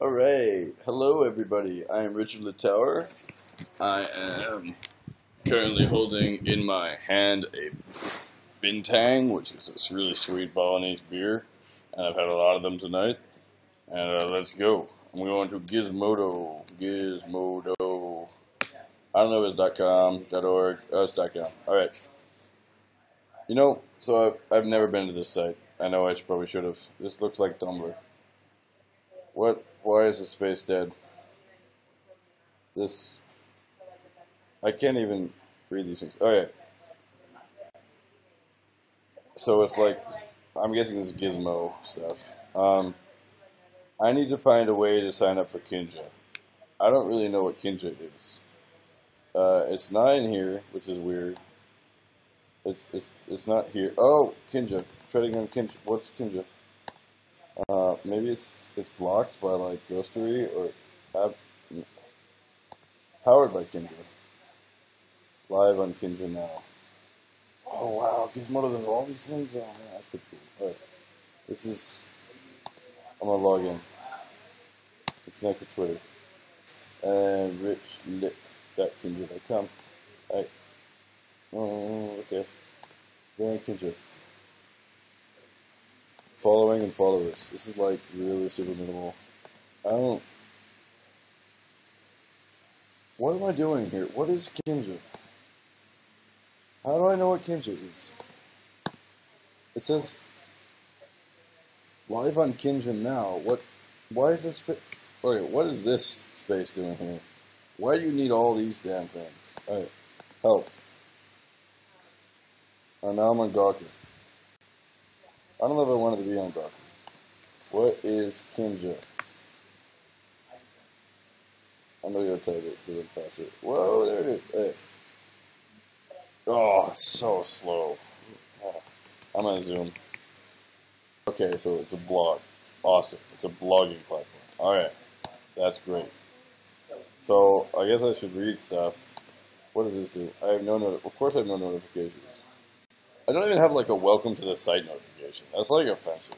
Alright, hello everybody. I am Richard Littauer. I am currently holding in my hand a Bintang, which is this really sweet Balinese beer, and I've had a lot of them tonight. And uh, let's go. I'm going to Gizmodo. Gizmodo. I don't know if it's .com, .org. Oh, it's .com. Alright. You know, so I've, I've never been to this site. I know I probably should have. This looks like Tumblr. What? Why is the space dead? This. I can't even read these things. Okay. So it's like, I'm guessing this is Gizmo stuff. Um, I need to find a way to sign up for Kinja. I don't really know what Kinja is. Uh, it's not in here, which is weird. It's it's it's not here. Oh, Kinja. Treading on Kinja. What's Kinja? Uh, maybe it's it's blocked by like Ghostery or ab- powered by Kinja. Live on Kinja now. Oh wow, Gizmodo does all these things. Oh man, that's pretty cool. This is. I'm gonna log in. Connect to Twitter and richlick.kinja.com. Alright. Oh, okay. Very Kinja following and followers. This is like really super minimal. I don't. What am I doing here? What is Kinja? How do I know what Kinja is? It says live on Kinja now. What? Why is this? Okay, what is this space doing here? Why do you need all these damn things? Alright, help. Oh, now I'm on Gawker. I don't know if I wanted to be on Gawker. What is Kinja? I know you'll type it to it faster. Whoa, there it is. Hey. Oh, so slow. Oh, I'm gonna zoom. Okay, so it's a blog. Awesome. It's a blogging platform. Alright. That's great. So, I guess I should read stuff. What does this do? I have no not- Of course I have no notifications. I don't even have like a welcome to the site notification. That's like offensive.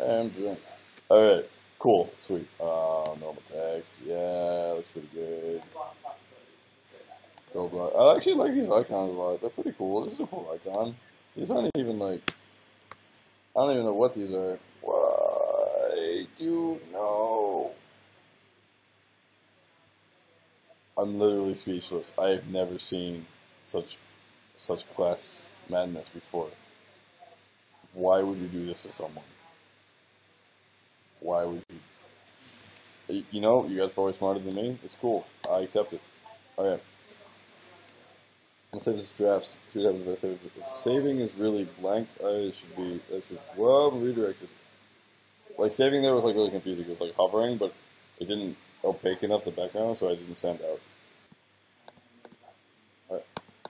And drink. Alright, cool, sweet. Uh, normal text, yeah, looks pretty good. Go block. I actually like these icons a lot. They're pretty cool. This is a cool icon. These aren't even like. I don't even know what these are do you know? I'm literally speechless. I have never seen such such class madness before. Why would you do this to someone? Why would you? You know, you guys are probably smarter than me. It's cool. I accept it. Oh, okay. I'm save this drafts. If saving is really blank, I should be. I should. Well, redirected. Like saving there was like really confusing. It was like hovering, but it didn't opaque enough the background, so I didn't send out.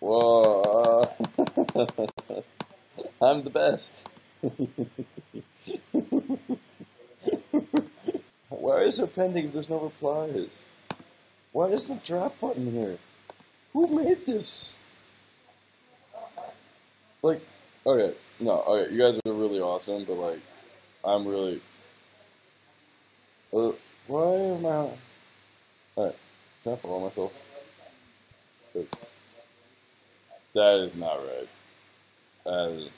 Whoa! I'm the best. Why is there pending if there's no replies? Why is the draft button here? Who made this? Like, okay, no, okay, you guys are really awesome, but like, I'm really. Uh, why am I? Alright, can I follow myself? 'Cause that is not right. Is.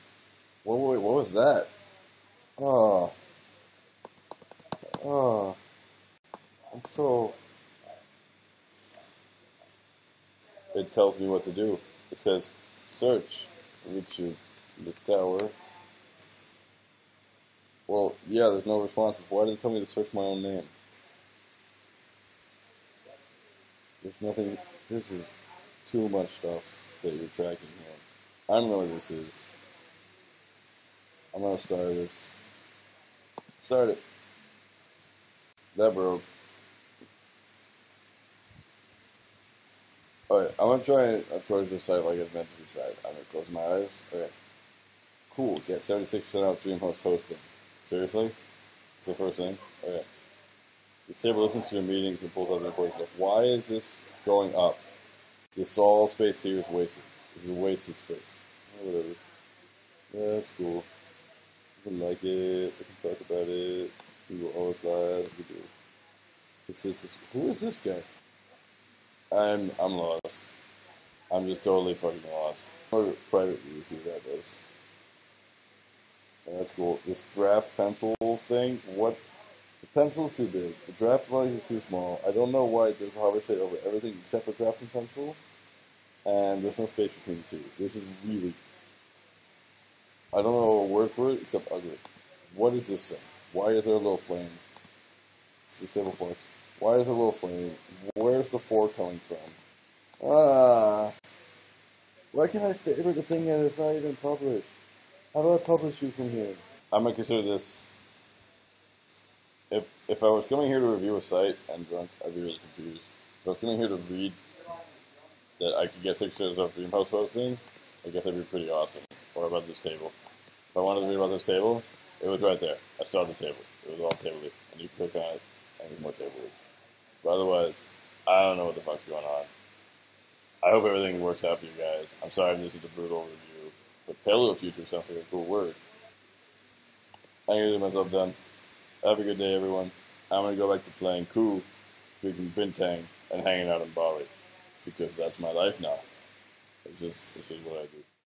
What, what, what was that? Oh. Oh. I'm so. It tells me what to do. It says search Richard the tower. Well, yeah, there's no responses. Why did it tell me to search my own name? There's nothing. This is too much stuff that you're tracking here. I don't know what this is. I'm gonna start this. Start it. That broke. Alright, I'm gonna try and approach this site like it's meant to be tried. I'm gonna close my eyes. Okay. Cool. Get 76% out DreamHost hosting. Seriously? It's the first thing? Okay. This table listens to your meetings and pulls out the important stuff. Why is this going up? This all space here is wasted. This is wasted space. Yeah, that's cool. I like it. I can talk about it. We will all glad we do. This is this, who is this guy? I'm I'm lost. I'm just totally fucking lost. Private view, see that. Yeah, that's cool. This draft pencils thing. What? The pencil's too big. The draft line is too small. I don't know why there's a hover state over everything except for drafting pencil. And there's no space between the two. This is really I don't know a word for it except ugly. What is this thing? Why is there a little flame? It's disable forks. Why is there a little flame? Where's the four coming from? Ah. Why can't I favorite a thing that is not even published? How do I publish you from here? I'm gonna consider this. If if I was coming here to review a site and drunk, I'd be really confused. If I was coming here to read that I could get six stars off DreamHost posting, I guess that'd be pretty awesome. Or about this table. If I wanted to read about this table, it was right there. I saw the table. It was all table leaf. And you click on it, and there's more table. But otherwise, I don't know what the fuck's going on. I hope everything works out for you guys. I'm sorry this is a brutal review, but Paleofuture sounds like a cool word. I'm gonna get myself done. Have a good day, everyone. I'm gonna go back to playing Coup, drinking Bintang, and hanging out in Bali. Because that's my life now. It's just, this is what I do.